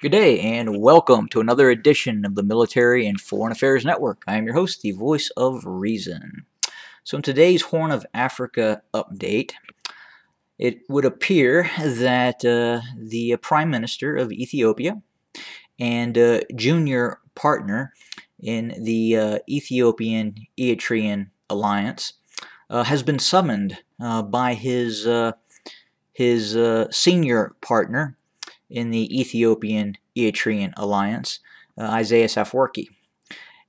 Good day, and welcome to another edition of the Military and Foreign Affairs Network. I am your host, the voice of reason. So, in today's Horn of Africa update, it would appear that uh, the Prime Minister of Ethiopia and uh, junior partner in the uh, Ethiopian Eritrean alliance uh, has been summoned uh, by his uh, his senior partner in the Ethiopian Eritrean alliance, uh, Isaias Afwerki.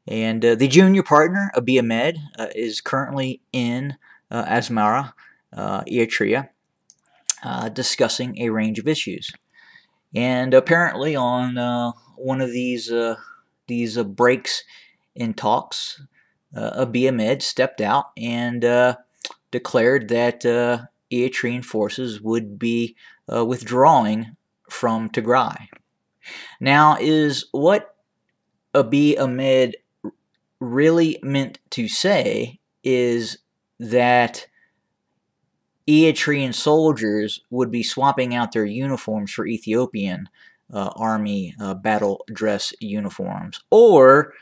And uh, the junior partner, Abiy Ahmed, uh, is currently in uh, Asmara, uh, Eritrea, uh, discussing a range of issues. And apparently, on one of these these breaks in talks, Abiy Ahmed stepped out and declared that Eritrean forces would be withdrawing from Tigray. Now, is what Abiy Ahmed really meant to say is that Eritrean soldiers would be swapping out their uniforms for Ethiopian uh, army uh, battle dress uniforms. Or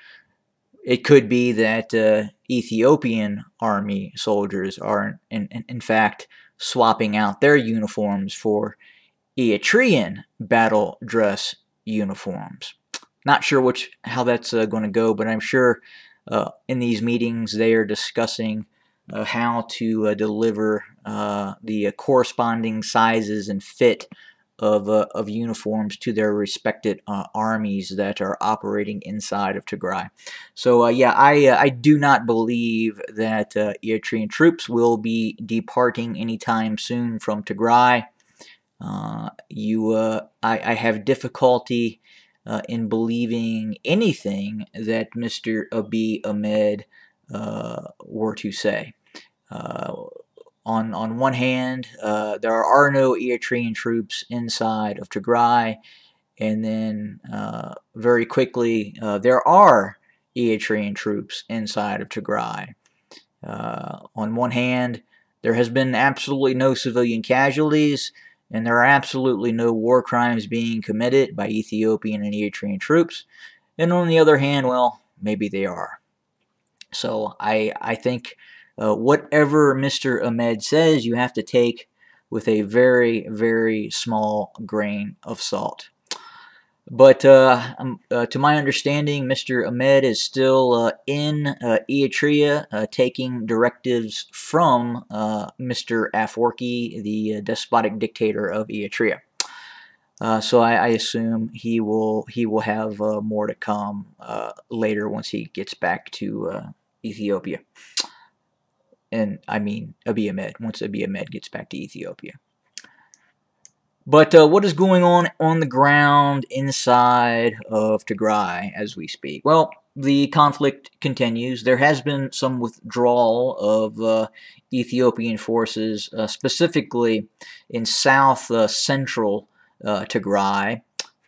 it could be that uh, Ethiopian army soldiers are, in, in, in fact, swapping out their uniforms for Eritrean battle dress uniforms. Not sure which how that's uh, going to go, but I'm sure uh, in these meetings they are discussing uh, how to uh, deliver uh, the uh, corresponding sizes and fit of, of uniforms to their respected armies that are operating inside of Tigray. So yeah, I I do not believe that Eritrean troops will be departing anytime soon from Tigray. Uh, you, uh, I, I, have difficulty uh, in believing anything that Mr. Abiy Ahmed uh, were to say. Uh, on on one hand, uh, there are no Eritrean troops inside of Tigray, and then very quickly there are Eritrean troops inside of Tigray. on one hand, there has been absolutely no civilian casualties and there are absolutely no war crimes being committed by Ethiopian and Eritrean troops. And on the other hand, well, maybe they are. So I, I think uh, whatever Mr. Ahmed says, you have to take with a very, very small grain of salt. But uh, um, uh, to my understanding, Mr. Ahmed is still uh, in uh, Eritrea uh, taking directives from uh, Mr. Afwerki, the despotic dictator of Eritrea. so I, I, assume he will he will have more to come later once he gets back to Ethiopia. And I mean Abiy Ahmed, once Abiy Ahmed gets back to Ethiopia. But uh, what is going on on the ground inside of Tigray as we speak? Well, the conflict continues. There has been some withdrawal of uh, Ethiopian forces, uh, specifically in south uh, central uh, Tigray,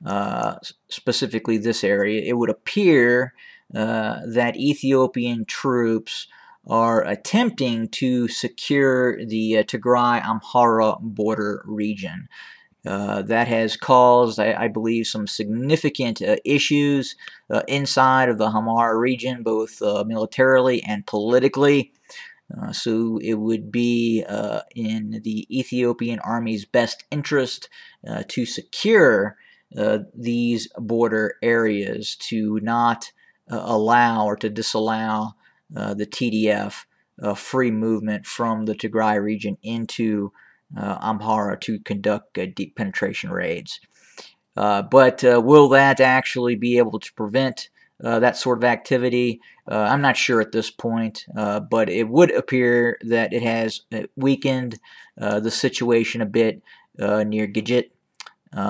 uh, specifically this area. It would appear that Ethiopian troops are attempting to secure the Tigray Amhara border region. Uh, that has caused, I, I, believe, some significant uh, issues uh, inside of the Amhara region, both uh, militarily and politically. Uh, so it would be in the Ethiopian army's best interest to secure these border areas to not allow or to disallow the TDF free movement from the Tigray region into Amhara to conduct uh, deep penetration raids. Uh, but uh, will that actually be able to prevent uh, that sort of activity? Uh, I'm not sure at this point, but it would appear that it has weakened the situation a bit near Gijit.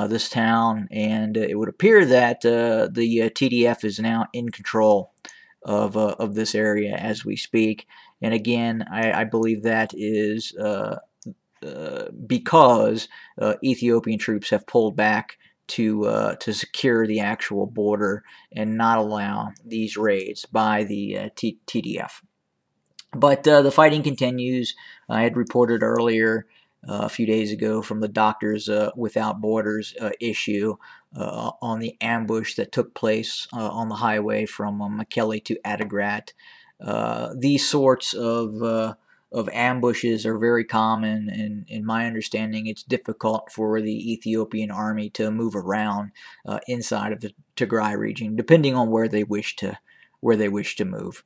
this town, and it would appear that the TDF is now in control of of this area as we speak. And again, I, I believe that is uh, uh, because uh, Ethiopian troops have pulled back to uh, to secure the actual border and not allow these raids by the uh, TDF. But uh, the fighting continues. I had reported earlier a few days ago from the Doctors Without Borders issue uh, on the ambush that took place uh, on the highway from uh, Mekelle to Adigrat. Uh, these sorts of uh, of ambushes are very common, and in my understanding, it's difficult for the Ethiopian army to move around uh, inside of the Tigray region, depending on where they wish to where they wish to move.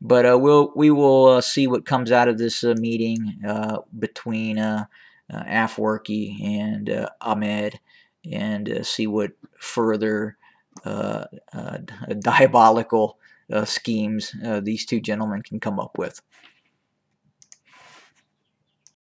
But uh, we'll we will uh, see what comes out of this uh, meeting uh, between uh, Afwerki and Ahmed, and see what further diabolical schemes these two gentlemen can come up with.